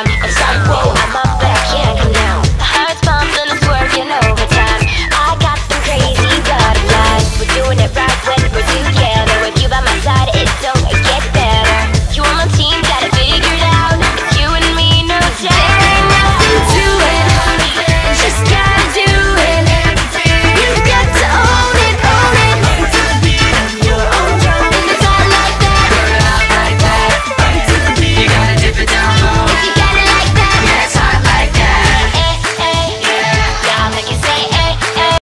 I'm sorry.